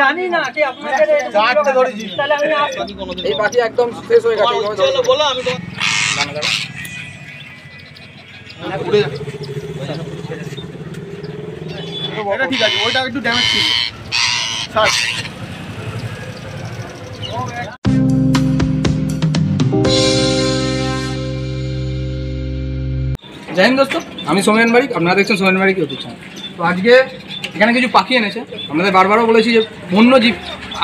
জানি না কি আপনাদের চারটে ধরেছি। তাহলে আমি। এই পাখি একদম শেষ হয়ে গেছে দেবো। বলো আমি তো উড়ে যাবে। এটা ঠিক আছে ওইটা একটু ড্যামেজ ছিল ছাড় জয় হিন্দ দোস্ত আমি সোমেন বাড়ি আপনারা দেখছেন সোমেন বাড়ি ইউটিউব চ্যানেল তো আজকে এখানে কিছু পাখি এনেছে। আমাদের বারবারও বলেছি যে বন্য জীব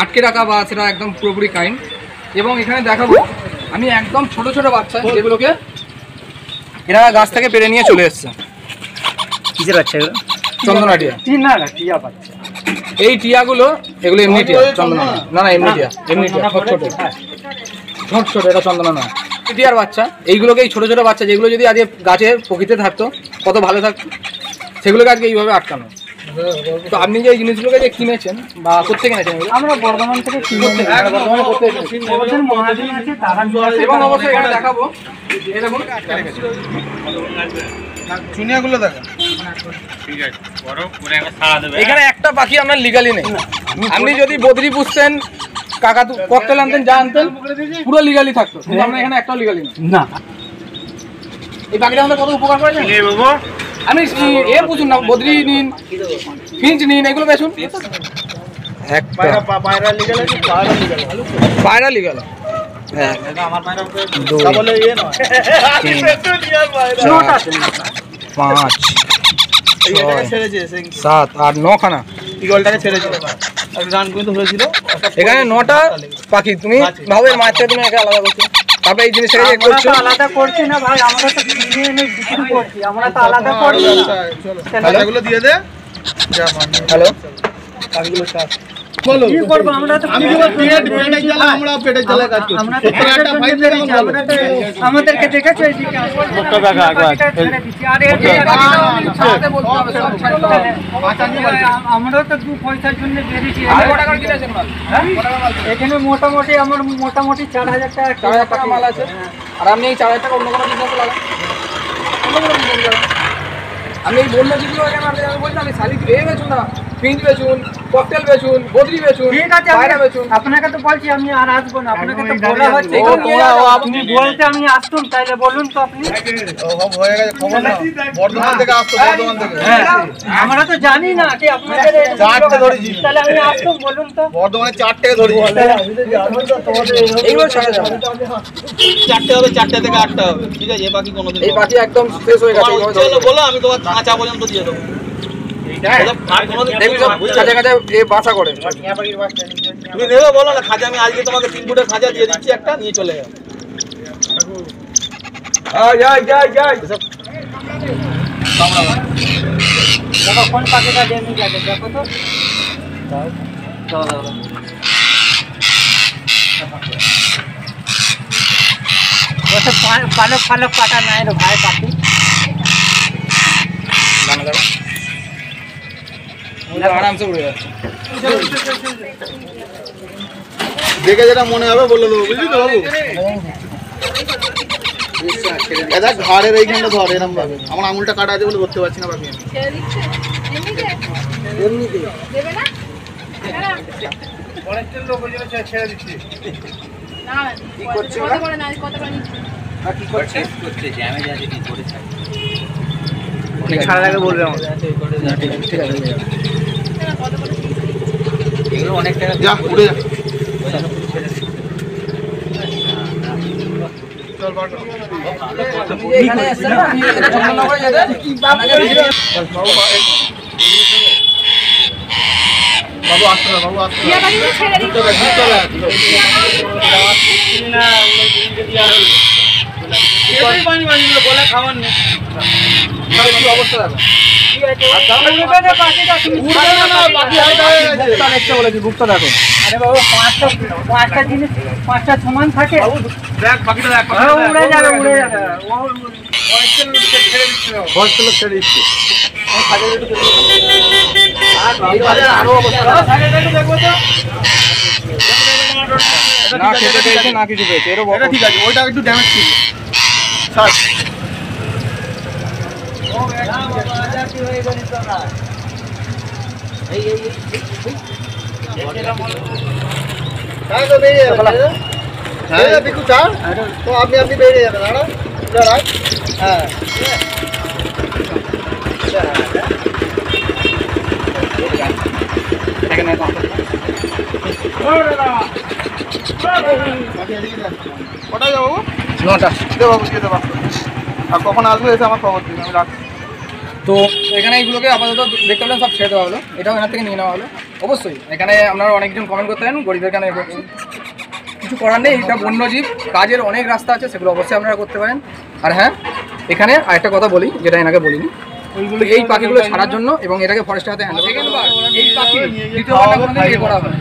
আটকে রাখা বা সেটা একদম পুরোপুরি কাইন এবং এখানে দেখাবো আমি একদম ছোট ছোট বাচ্চা যেগুলোকে এরা গাছ থেকে পেরে নিয়ে চলে এসছে। কিসের বাচ্চা এগুলো? চন্দনাটিয়া। না না টিয়া বাচ্চা। এই টিয়াগুলো এগুলো এমনি টিয়া চন্দনা না না না এমনি টিয়া এমনি টিয়া ছোট ছোট। ছোট ছোট এটা চন্দনা এই টিয়ার বাচ্চা। এইগুলোকে এই ছোট ছোট বাচ্চা যেগুলো যদি আজকে গাছে প্রকৃতিতে থাকতো কত ভালো থাকতো। সেগুলোকে আজকে এইভাবে আটকানো। তো আপনি যে এই জিনিসগুলোকে যে কিনেছেন বা কোথেকে কিনেছেন আমরা বর্ধমান থেকে। হ্যাঁ, করতে আসে। এবং অবশ্যই এখানে দেখাবো। এই দেখুন। চুনিয়াগুলো দেখা। এখানে একটা পাখি আপনার লিগালি নেই। আপনি যদি বদরি পুষতেন কাকাতু ককটেল আনতেন যা আনতেন পুরো লিগালি থাকতো। কিন্তু আমরা এখানে একটাও লিগালি নেই। না। এই পাখিটা আমাদের কত উপকার করেছেন ই- এ বুঝুন না বদরি নিন ফিঞ্চ নিন এগুলো পায়রা লিগেল দুই বলে ইয়ে পাঁচ এইটাকে ছেড়েছে সেই সাত আট নখানা। এখানে নটা পাখি। তুমি ভাবো এর মাছ তুমি একে আলাদা করছ। তারপরে এই জিনিসটা করছ? আলাদা করছি না ভাই আমরা তো কিনে এনে বিক্রি করছি আমরা তো আলাদা করছি। না চলো। দিয়ে দে। যা মানে হ্যালো? পাখিগুলো চাষ বলো কি করব আমরা তো আমি কিনে পেট পেটের জ্বালা আমরা পেটের জ্বালা কাজ করছি আমরা তো একটা আমরা তো আমাদেরকে দেখেছ এইদিকে মুখটা দেখা একবার। ছেড়ে দিচ্ছি। আর এই যে ছাড়াতে বলতে হবে, সব ছাড়তে হবে। আমরাও তো দু পয়সার জন্য বেরিয়েছি আর কত টাকার কিনেছেন হ্যাঁ? এখানে মোটামুটি আমার মোটামুটি চার হাজার টাকা চার হাজার টাকা মাল আছে আর আপনি এই চার হাজার টাকা অন্য কোনো বিজনেসে লাগান অন্য কোনো বিজনেসে লাগান আমি এখানে আপনি আমি বলছি আমি শালিক এ বেচুন না ফিঞ্চ বেচুন ককটেল বেচুন বদরি বেচুন ঠিক আছে পায়রা বেচুন। আপনাকে তো বলছি আমি আর আসব না। আপনাকে তো বলা হচ্ছে। আপনি বলতে আমি আসতুম তাইলে বলুন তো আপনি। হয়ে গেছে খবর না বর্ধমান থেকে আসতো বর্ধমান থেকে। আমরা তো জানি না কি আপনাদের চারটে ধরেছি। তাহলে আমি আসতুম বলুন তো। বর্ধমানে চারটে ধরেছি। এইগুলো ছাড়া যাবে চারটে। হবে চারটে থেকে আটটা হবে। ঠিক আছে এ বাকি কোনোদিন এই পাখি একদম শেষ হয়ে গেছে বলো আমি তোমার কাঁচা পর্যন্ত দিয়ে দেবো। কাছে কাছে এ বাসা করে। তুমি নেবে বলো না খাজা আমি আজকে তোমাকে তিন ফুটের খাজা দিয়ে দিচ্ছি একটা নিয়ে চলে যাও। এসব দেখো কোন পাখিটা দেখো তো। ওটা পালক ফালক নাই রে ভাই পাখি। আরামসে উড়ে যাচ্ছে। দেখে যেটা মনে হবে বলে দেবো বুঝলি তো বাবু? এটা ঘাড়ের এইখানটা ধর এরম ভাবে। আমার আঙুলটা কাটা আছে বলে ধরতে পারছি না বাকি আমি। ছেড়ে দিচ্ছে। এমনিতে দেবে না না, না কত করে না কত করে নিচ্ছে ছাড়ার আগে বলবে আমার কত করে যা উড়ে যা। বাবু আসতে বাবু আসতে পাঁচটা জিনিস পাঁচটা সমান থাকে। উড়ে যাবে উড়ে যাবে ও ছেড়ে দিচ্ছে। আরও অবস্থা। না খেতে পেয়েছে না কিছু পেয়েছে এরও এটা ঠিক আছে ওইটা একটু ড্যামেজ ছিল। ছাড় হ্যাঁ তো বেরিয়ে যাবে বেরিয়ে যাবে বিকু চার তো আপনি আপনি বেরিয়ে যাবেন দাঁড়া দাঁড়া হ্যাঁ। কটায় যাব নটা আর কখন আসবে এসে আমার খবর দিন আমি রাখছি তো এখানে এইগুলোকে আপাতত দেখতে পেলেন সব ছেড়ে দেওয়া হলো। এটাও এখান থেকে নিয়ে নেওয়া হলো। অবশ্যই এখানে আপনারা অনেকজন কমেন্ট করতে পারেন গরিবের কেন এ করছি? কিছু করার নেই এটা বন্যজীব কাজের অনেক রাস্তা আছে সেগুলো অবশ্যই আপনারা করতে পারেন। আর হ্যাঁ এখানে আরেকটা কথা বলি যেটা এনাকে বলিনি। এই পাখিগুলো ছাড়ার জন্য এবং এটাকে ফরেস্টের হাতে হ্যান্ড এই পাখি দ্বিতীয়বার করা হয়।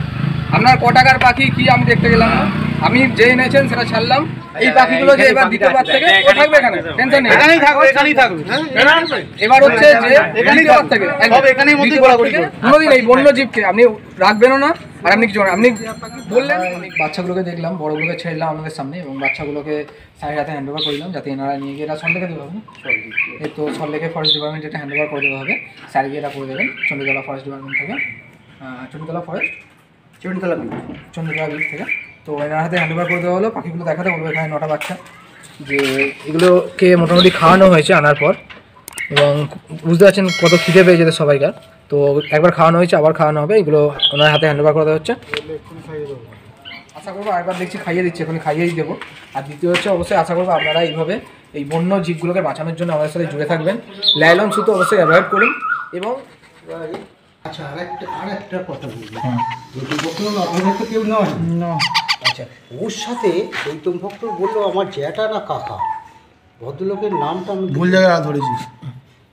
আপনার ক টাকার পাখি কি আমি দেখতে গেলাম না? আমি যে এনেছেন সেটা ছাড়লাম। এই পাখিগুলো যে এবার দ্বিতীয়বার থেকে ও থাকবে এখানে। টেনশন নেই। এখানেই থাকবে এখানেই থাকবে। এবার হচ্ছে যে এখানেই থাকবে। থেকে সব এখানেই দ্বিতীয়বার ঘোরাঘুরি কোনোদিন এই বন্যজীবকে আপনি রাখবেনও না আর আপনি কিছু আপনি বললেন বাচ্চাগুলোকে দেখলাম বড়গুলোকে ছেড়লাম আমাদের সামনে এবং বাচ্চাগুলোকে স্যারের হাতে হ্যান্ড ওভার করলাম যাতে এনারা নিয়ে গিয়ে এরা সল্লেকে দেওয়া হবে এই তো সল্লেকে ফরেস্ট ডিপার্টমেন্ট এটা হ্যান্ড ওভার করে দেওয়া হবে স্যার গিয়ে এটা করে দেবেন। চন্দ্রতলা ফরেস্ট ডিপার্টমেন্ট থেকে। আহ, Chandratala forest Chandratala beat Chandratala beat থেকে। তো এনার হাতে হ্যান্ড ওভার করে দেওয়া হলো পাখিগুলো দেখাতে বলব এখানে নটা বাচ্চা যে এগুলোকে মোটামুটি খাওয়ানো হয়েছে আনার পর, এবং বুঝতে পারছেন কত খিদে পেয়ে যেতে সবাইকার। তো একবার খাওয়ানো হয়েছে, আবার খাওয়ানো হবে, এগুলো ওনার হাতে হ্যান্ড ওভার করা হচ্ছে। আশা করব একবার দেখছি, খাইয়ে দিচ্ছি এখন খাইয়েই দেবো। আর দ্বিতীয় হচ্ছে, অবশ্যই আশা করব আপনারা এইভাবে এই বন্য জীবগুলোকে বাঁচানোর জন্য আমাদের সাথে জুড়ে থাকবেন। লাইলন সুতো অবশ্যই অ্যাভয়েড করুন, এবং আচ্ছা আর একটা আর একটা কথা বলব গৌতম ভক্ত তো কেউ নয়। আচ্ছা ওর সাথে গৌতম ভক্ত বলল আমার জ্যাঠা না কাকা? ভদ্রলোকের নামটা আমি ভুল জায়গায় ধরেছিস।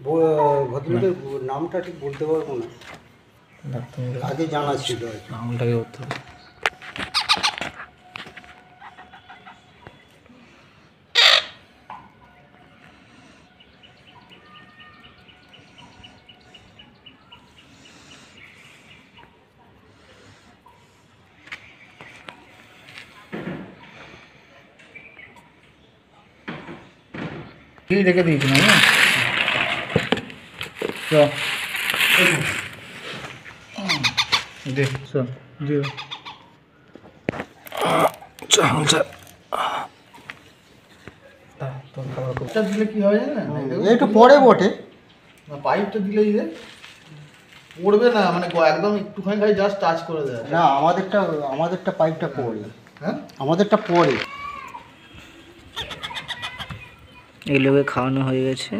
ব- ভদ্রলোকের নামটা ঠিক বলতে পারব না। আগে জানা ছিল আর কি। আঙুলটাকে করতে হবে কি রেখে দিয়েছি না? চ। দে চল দে দিলে কি হয় না একটু পরে বটে। পাইপটা দিলেই যে পড়বে না মানে একদম একটুখানি খালি জাস্ট টাচ করে দেয় না আমাদেরটা আমাদেরটা পাইপটা পরে। হ্যাঁ? আমাদেরটা পরে। এগুলোকে খাওয়ানো হয়ে গেছে।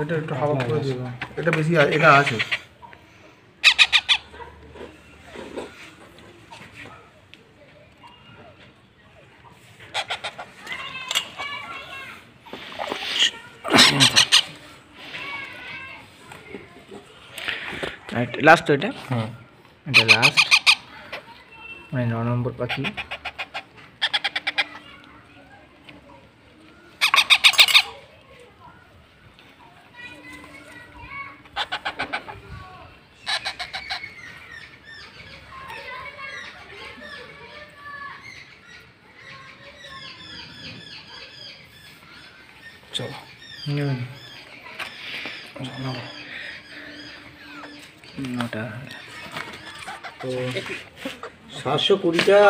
এটা একটু হাওয়া করে দেবে এটা বেশি এটা আছে। লাস্ট তো এটা হুম এটা লাস্ট। মানে ন নম্বর পাখি। চলো। নটা। তো সাতশো কুড়িটা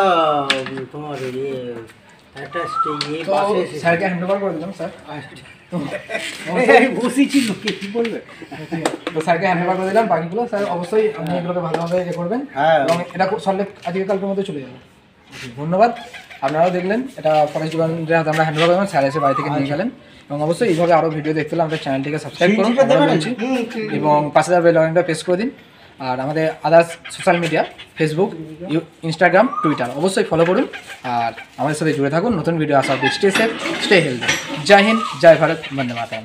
তোমার ইয়ে একটা ইয়ে। স্যারকে হ্যান্ড ওভার করে দিলাম স্যার। এই বসেছিল কে কি বলবে? তো স্যারকে হ্যান্ড ওভার করে দিলাম বাকিগুলো স্যার অবশ্যই আপনি এগুলোকে ভালোভাবে ইয়ে করবেন। হ্যাঁ। এবং এটা সল্লে আজকে কালকের মধ্যে চলে যাবে। ধন্যবাদ। আপনারাও দেখলেন এটা ফরেস্ট ডিপার্টমেন্টের হাতে আমরা হ্যান্ড ওভার করলাম স্যার এসে বাড়ি থেকে নিয়ে গেলেন। এবং অবশ্যই এইভাবে আরও ভিডিও দেখতে হলে আমাদের চ্যানেলটিকে সাবস্ক্রাইব করুন। এবং পাশে দেওয়া বেল আইকনটা প্রেস করে দিন। আর আমাদের others social media Facebook Instagram Twitter অবশ্যই ফলো করুন। আর আমাদের সাথে জুড়ে থাকুন। নতুন ভিডিও আসা স্টে সেফ স্টে হেলদি জয় হিন্দ জয় ভারত বন্দে মাতারাম।